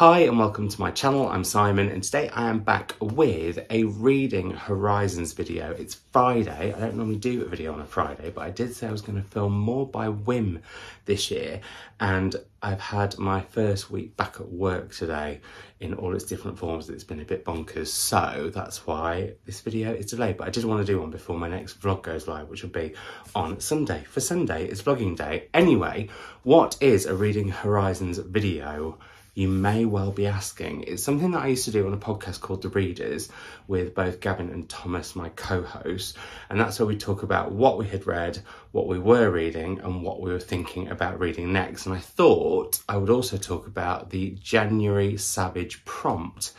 Hi and welcome to my channel, I'm Simon and today I am back with a Reading Horizons video. It's Friday, I don't normally do a video on a Friday but I did say I was going to film more by whim this year and I've had my first week back at work today in all its different forms it's been a bit bonkers so that's why this video is delayed but I did want to do one before my next vlog goes live which will be on Sunday. For Sunday it's vlogging day. Anyway, what is a Reading Horizons video? You may well be asking. It's something that I used to do on a podcast called The Readers with both Gavin and Thomas, my co hosts. And that's where we talk about what we had read, what we were reading, and what we were thinking about reading next. And I thought I would also talk about the January Savidge prompt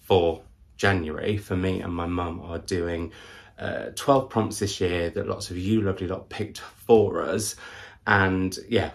for January. For me and my mum are doing uh, 12 prompts this year that lots of you lovely lot picked for us. And yeah,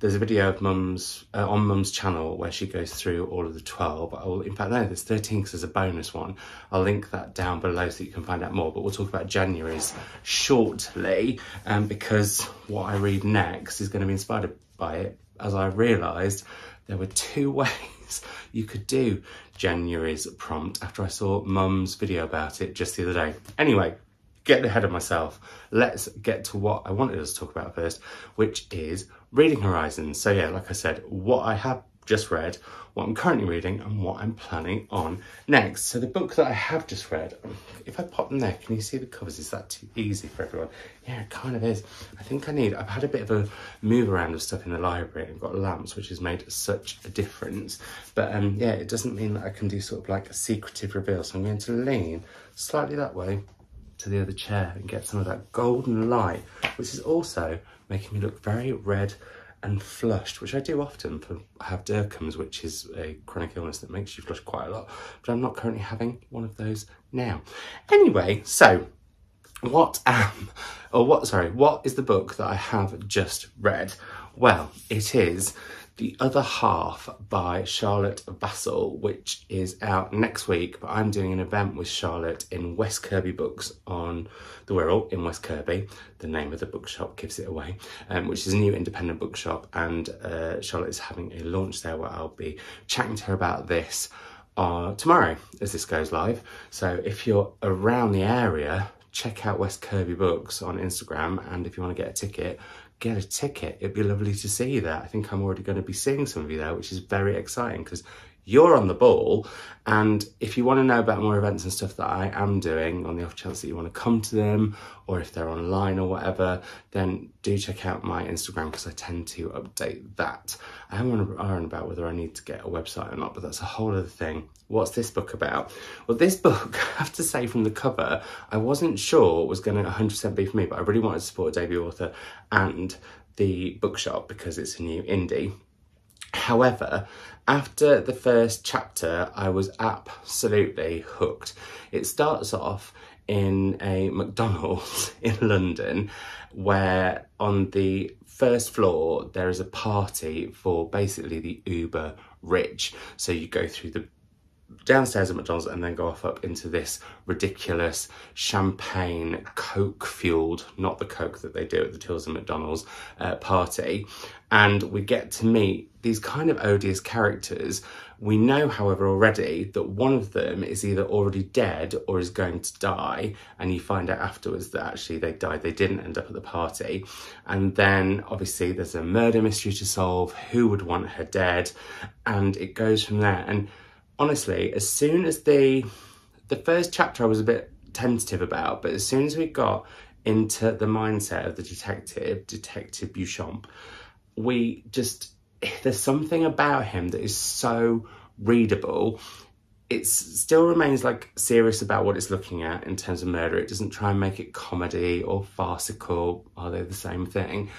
there's a video of mum's uh, on mum's channel where she goes through all of the 12 I will, in fact no there's 13 because there's a bonus one. I'll link that down below so you can find out more but we'll talk about january's shortly um, because what i read next is going to be inspired by it as i realized there were two ways you could do january's prompt after i saw mum's video about it just the other day. Anyway get ahead of myself. Let's get to what I wanted us to talk about first, which is Reading Horizons. So yeah, like I said, what I have just read, what I'm currently reading, and what I'm planning on next. So the book that I have just read, if I pop them there, can you see the covers? Is that too easy for everyone? Yeah, it kind of is. I think I need, I've had a bit of a move around of stuff in the library and got lamps, which has made such a difference. But um, yeah, it doesn't mean that I can do sort of like a secretive reveal. So I'm going to lean slightly that way to the other chair and get some of that golden light, which is also making me look very red and flushed, which I do often for I have Dercum's, which is a chronic illness that makes you flush quite a lot, but I'm not currently having one of those now. Anyway, so what am, or what, sorry, what is the book that I have just read? Well, it is the Other Half by Charlotte Vassell, which is out next week. But I'm doing an event with Charlotte in West Kirby Books on the Wirral in West Kirby. The name of the bookshop gives it away, um, which is a new independent bookshop. And uh, Charlotte is having a launch there where I'll be chatting to her about this uh, tomorrow as this goes live. So if you're around the area, check out West Kirby Books on Instagram. And if you want to get a ticket, get a ticket. It'd be lovely to see you there. I think I'm already going to be seeing some of you there, which is very exciting because you're on the ball. And if you want to know about more events and stuff that I am doing on the off chance that you want to come to them or if they're online or whatever, then do check out my Instagram because I tend to update that. I am on iron about whether I need to get a website or not, but that's a whole other thing. What's this book about? Well, this book, I have to say from the cover, I wasn't sure it was going to 100% be for me, but I really wanted to support a debut author and the bookshop because it's a new indie. However, after the first chapter, I was absolutely hooked. It starts off in a McDonald's in London where on the first floor there is a party for basically the uber rich. So you go through the downstairs at McDonald's and then go off up into this ridiculous champagne coke fueled, not the coke that they do at the Tills and McDonald's uh, party. And we get to meet these kind of odious characters. We know, however, already that one of them is either already dead or is going to die. And you find out afterwards that actually they died, they didn't end up at the party. And then obviously there's a murder mystery to solve. Who would want her dead? And it goes from there. And honestly, as soon as the the first chapter I was a bit tentative about, but as soon as we got into the mindset of the detective, Detective Beauchamp, we just there's something about him that is so readable. It still remains like serious about what it's looking at in terms of murder. It doesn't try and make it comedy or farcical. Are they the same thing?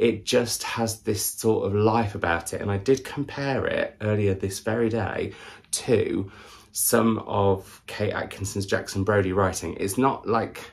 It just has this sort of life about it. And I did compare it earlier this very day to some of Kate Atkinson's Jackson Brodie writing. It's not like,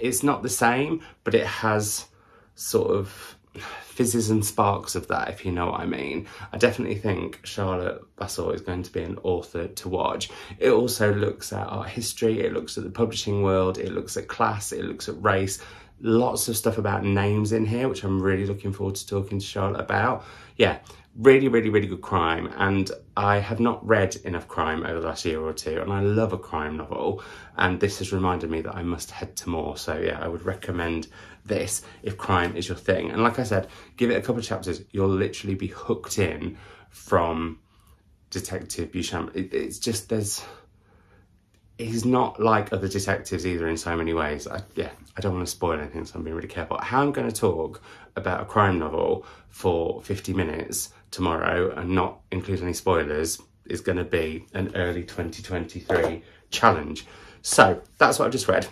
it's not the same, but it has sort of fizzes and sparks of that, if you know what I mean. I definitely think Charlotte Vassell is going to be an author to watch. It also looks at art history, it looks at the publishing world, it looks at class, it looks at race. Lots of stuff about names in here, which I'm really looking forward to talking to Charlotte about. Yeah, really, really, really good crime. And I have not read enough crime over the last year or two, and I love a crime novel. And this has reminded me that I must head to more. So, yeah, I would recommend this if crime is your thing. And like I said, give it a couple of chapters, you'll literally be hooked in from Detective Beauchamp. It, it's just, there's he's not like other detectives either in so many ways. I, yeah, I don't want to spoil anything, so I'm being really careful. How I'm going to talk about a crime novel for 50 minutes tomorrow and not include any spoilers is going to be an early 2023 challenge. So that's what I've just read.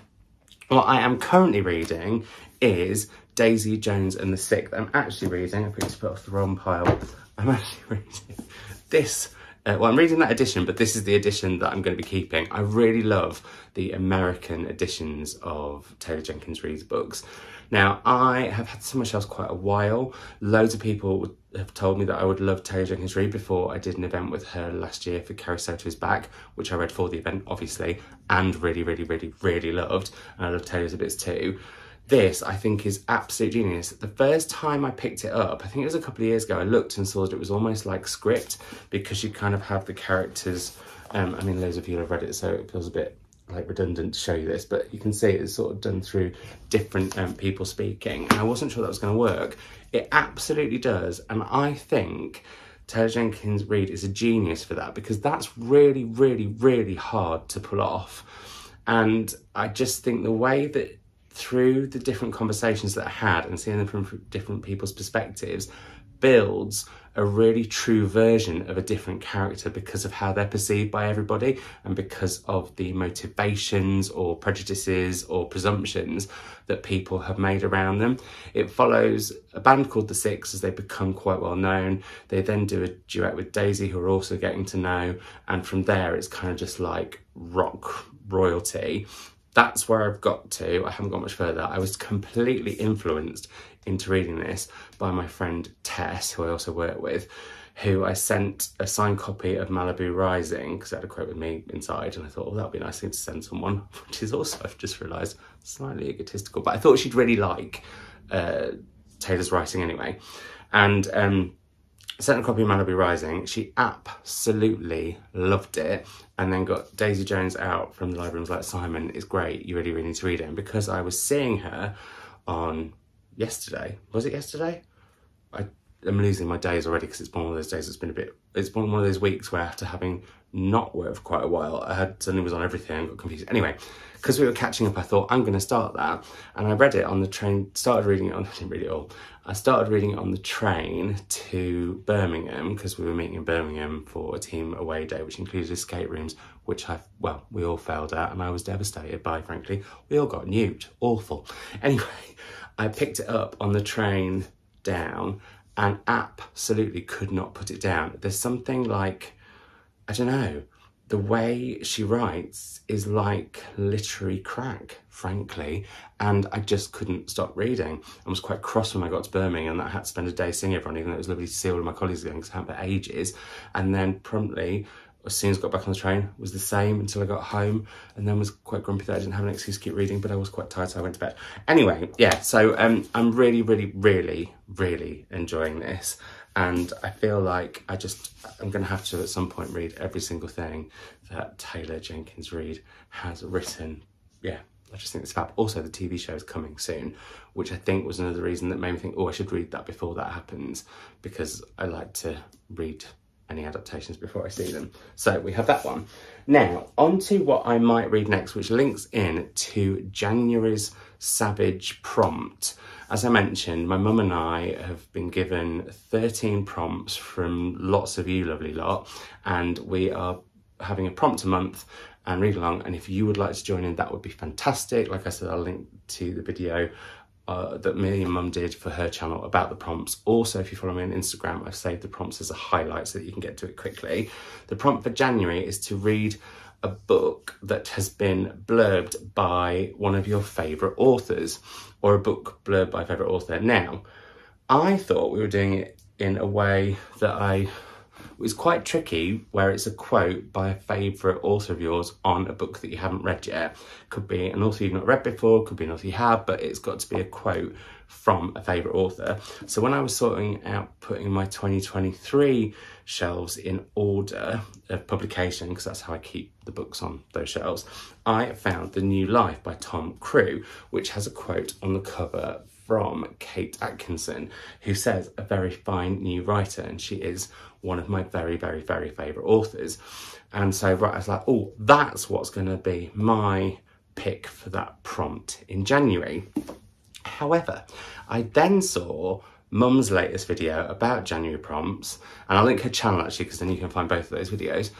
What I am currently reading is Daisy Jones and the Six. I'm actually reading, I put this put off the wrong pile. I'm actually reading this uh, well, I'm reading that edition, but this is the edition that I'm going to be keeping. I really love the American editions of Taylor Jenkins Reid's books. Now, I have had Summer Shells quite a while. Loads of people have told me that I would love Taylor Jenkins Reid before I did an event with her last year for Carrie Soto's Back, which I read for the event, obviously, and really, really, really, really loved. And I love Taylor's bits too this I think is absolute genius. The first time I picked it up, I think it was a couple of years ago, I looked and saw that it was almost like script because you kind of have the characters. Um, I mean, loads of you have read it, so it feels a bit like redundant to show you this, but you can see it's sort of done through different um, people speaking. And I wasn't sure that was going to work. It absolutely does, and I think Taylor Jenkins Reid is a genius for that because that's really, really, really hard to pull off. And I just think the way that through the different conversations that I had and seeing them from different people's perspectives builds a really true version of a different character because of how they're perceived by everybody and because of the motivations or prejudices or presumptions that people have made around them. It follows a band called The Six as they become quite well known. They then do a duet with Daisy, who are also getting to know, and from there it's kind of just like rock royalty that's where I've got to. I haven't got much further. I was completely influenced into reading this by my friend Tess, who I also work with, who I sent a signed copy of Malibu Rising because it had a quote with me inside, and I thought, oh, that would be a nice thing to send someone, which is also, I've just realised, slightly egotistical, but I thought she'd really like uh, Taylor's writing anyway. And um, a copy of Malibu Rising. She absolutely loved it and then got Daisy Jones out from the library and was like, Simon, it's great. You really, really need to read it. And because I was seeing her on yesterday, was it yesterday? I am losing my days already because it's one of those days that's been a bit, it's one of those weeks where after having not worked for quite a while, I had suddenly was on everything and got confused. Anyway, because we were catching up, I thought I'm going to start that, and I read it on the train. Started reading it on. I didn't read it all. I started reading it on the train to Birmingham because we were meeting in Birmingham for a team away day, which included escape rooms, which I well we all failed at, and I was devastated by. Frankly, we all got nuked. Awful. Anyway, I picked it up on the train down and absolutely could not put it down. There's something like I don't know the way she writes is like literary crack, frankly, and I just couldn't stop reading. I was quite cross when I got to Birmingham that I had to spend a day seeing everyone, even though it was lovely to see all of my colleagues again because I hadn't for ages. And then promptly, as soon as I got back on the train, was the same until I got home, and then was quite grumpy that I didn't have an excuse to keep reading, but I was quite tired, so I went to bed. Anyway, yeah, so um, I'm really, really, really, really enjoying this and I feel like I just I'm going to have to at some point read every single thing that Taylor Jenkins Reid has written. Yeah, I just think it's fab. Also, the TV show is coming soon, which I think was another reason that made me think, oh, I should read that before that happens because I like to read any adaptations before I see them. So we have that one. Now, on to what I might read next, which links in to January's Savage prompt. As I mentioned, my mum and I have been given 13 prompts from lots of you lovely lot, and we are having a prompt a month and read along. And if you would like to join in, that would be fantastic. Like I said, I'll link to the video uh, that me and mum did for her channel about the prompts. Also, if you follow me on Instagram, I've saved the prompts as a highlight so that you can get to it quickly. The prompt for January is to read a book that has been blurbed by one of your favourite authors or a book blurbed by a favourite author. Now, I thought we were doing it in a way that I was quite tricky where it's a quote by a favourite author of yours on a book that you haven't read yet. Could be an author you've not read before, could be an author you have, but it's got to be a quote from a favourite author. So when I was sorting out putting my 2023 shelves in order of publication, because that's how I keep the books on those shelves, I found The New Life by Tom Crewe, which has a quote on the cover from Kate Atkinson, who says, a very fine new writer, and she is one of my very, very, very favourite authors. And so right, I was like, oh, that's what's going to be my pick for that prompt in January. However, I then saw Mum's latest video about January prompts, and I'll link her channel actually because then you can find both of those videos,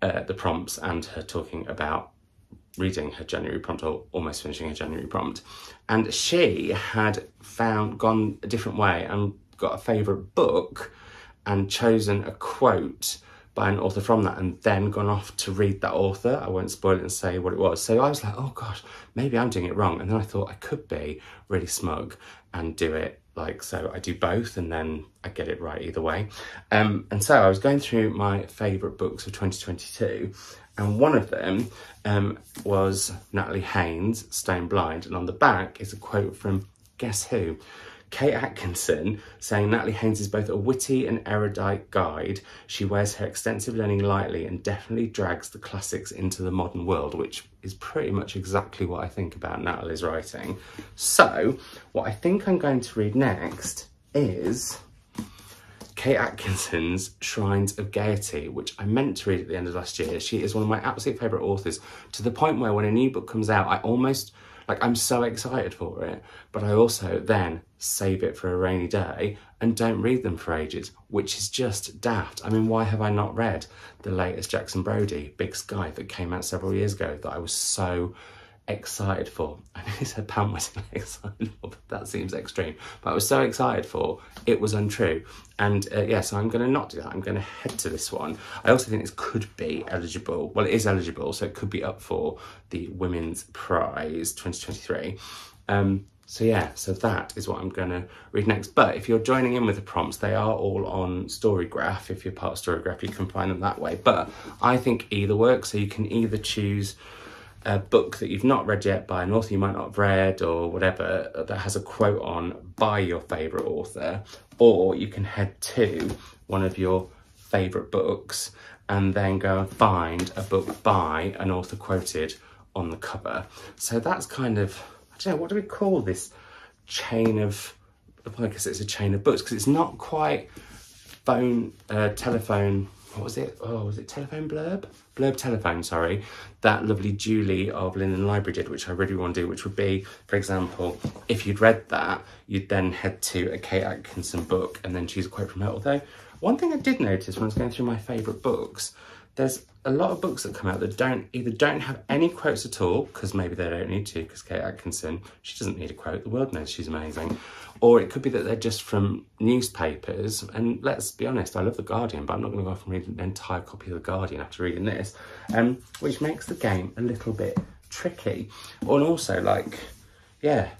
uh, the prompts and her talking about reading her January prompt or almost finishing her January prompt. And she had found, gone a different way and got a favourite book and chosen a quote by an author from that and then gone off to read that author. I won't spoil it and say what it was. So I was like, oh gosh, maybe I'm doing it wrong. And then I thought I could be really smug and do it like so I do both and then I get it right either way. Um, and so I was going through my favourite books of 2022 and one of them um, was Natalie Haynes, Stone Blind, and on the back is a quote from Guess Who? Kate Atkinson saying Natalie Haynes is both a witty and erudite guide. She wears her extensive learning lightly and definitely drags the classics into the modern world, which is pretty much exactly what I think about Natalie's writing. So, what I think I'm going to read next is Kate Atkinson's Shrines of Gaiety, which I meant to read at the end of last year. She is one of my absolute favourite authors to the point where when a new book comes out, I almost like I'm so excited for it, but I also then save it for a rainy day and don't read them for ages, which is just daft. I mean, why have I not read the latest Jackson Brodie Big Sky that came out several years ago that I was so excited for. I he said Pam was excited for, but that seems extreme. But I was so excited for, it was untrue. And uh, yeah, so I'm going to not do that. I'm going to head to this one. I also think this could be eligible. Well, it is eligible, so it could be up for the Women's Prize 2023. Um, so yeah, so that is what I'm going to read next. But if you're joining in with the prompts, they are all on Storygraph. If you're part of Storygraph, you can find them that way. But I think either works. So you can either choose a book that you've not read yet by an author you might not have read or whatever that has a quote on by your favourite author, or you can head to one of your favourite books and then go and find a book by an author quoted on the cover. So that's kind of, I don't know, what do we call this chain of, well, I guess it's a chain of books because it's not quite phone, uh, telephone, what was it? Oh, was it telephone blurb? Blurb telephone, sorry. That lovely Julie of Linden Library did, which I really want to do, which would be, for example, if you'd read that, you'd then head to a Kate Atkinson book and then choose a quote from her. Although, one thing I did notice when I was going through my favourite books, there's a lot of books that come out that don't either don't have any quotes at all, because maybe they don't need to, because Kate Atkinson, she doesn't need a quote, the world knows she's amazing. Or it could be that they're just from newspapers, and let's be honest, I love The Guardian, but I'm not going to go off and read an entire copy of The Guardian after reading this, um, which makes the game a little bit tricky. And also, like, yeah,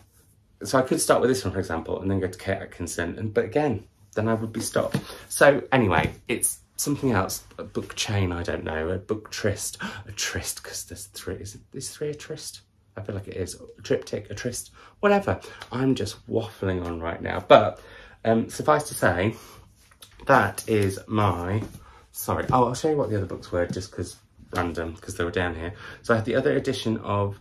so I could start with this one, for example, and then go to Kate Atkinson, and but again, then I would be stopped. So anyway, it's something else, a book chain, I don't know, a book tryst, a tryst, because there's three, is, it, is three a tryst? I feel like it is, a triptych, a tryst, whatever. I'm just waffling on right now, but um, suffice to say, that is my, sorry, oh, I'll show you what the other books were, just because random, because they were down here. So I had the other edition of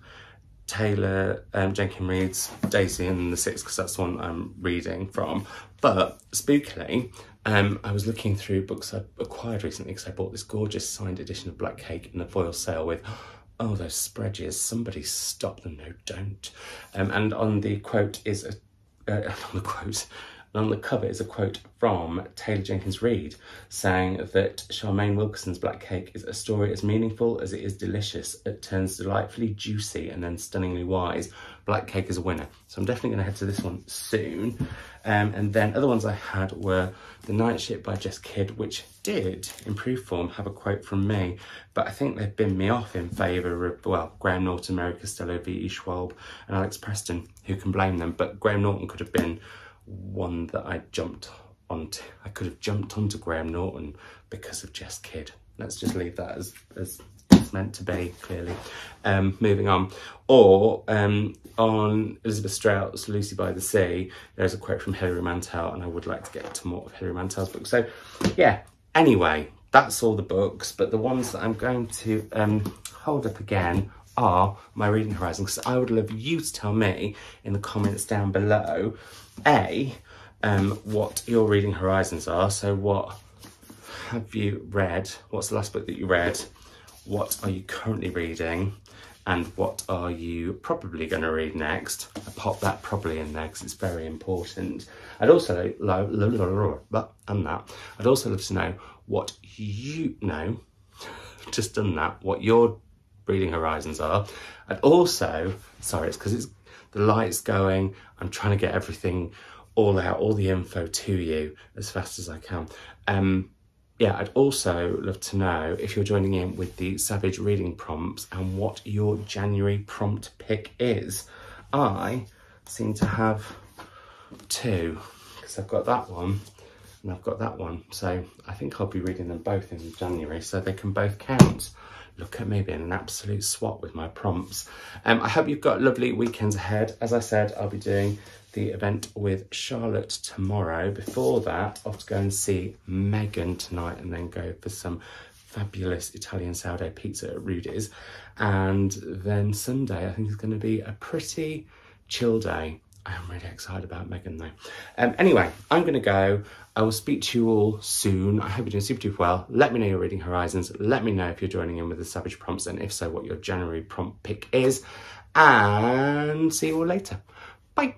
Taylor um, Jenkins Reid's Daisy and the Six, because that's the one I'm reading from. But spookily, um, I was looking through books I acquired recently because I bought this gorgeous signed edition of Black Cake in a foil sale with, oh, those spreads, somebody stop them, no, don't. Um, and on the quote is a, uh, on the quote, and on the cover is a quote from Taylor Jenkins Reid saying that Charmaine Wilkerson's Black Cake is a story as meaningful as it is delicious. It turns delightfully juicy and then stunningly wise. Black Cake is a winner. So I'm definitely going to head to this one soon. Um, and then other ones I had were The Night Ship by Jess Kidd, which did, in proof form, have a quote from me, but I think they've been me off in favour of, well, Graham Norton, Mary Costello, V.E. Schwab, and Alex Preston. Who can blame them? But Graham Norton could have been one that I jumped onto. I could have jumped onto Graham Norton because of Jess Kidd. Let's just leave that as, as it's meant to be, clearly. Um, moving on. Or um, on Elizabeth Strout's Lucy by the Sea, there's a quote from Hilary Mantel, and I would like to get to more of Hilary Mantel's book. So, yeah, anyway, that's all the books, but the ones that I'm going to um, hold up again are my reading horizons. Because I would love you to tell me in the comments down below, A, um, what your reading horizons are. So what have you read? What's the last book that you read? What are you currently reading? And what are you probably going to read next? I pop that probably in there because it's very important. I'd also love, and that. I'd also love to know what you know. Just done that. What your reading horizons are. And also, sorry, it's because it's the light's going. I'm trying to get everything all out, all the info to you as fast as I can. Um, yeah, I'd also love to know if you're joining in with the Savidge reading prompts and what your January prompt pick is. I seem to have two because I've got that one and I've got that one. So I think I'll be reading them both in January so they can both count look at me being an absolute swat with my prompts. Um, I hope you've got lovely weekends ahead. As I said, I'll be doing the event with Charlotte tomorrow. Before that, off to go and see Megan tonight and then go for some fabulous Italian sourdough pizza at Rudy's. And then Sunday, I think is going to be a pretty chill day. I am really excited about Megan though. Um, anyway, I'm going to go. I will speak to you all soon. I hope you're doing super duper well. Let me know your reading horizons. Let me know if you're joining in with the Savidge prompts and if so, what your January prompt pick is. And see you all later. Bye.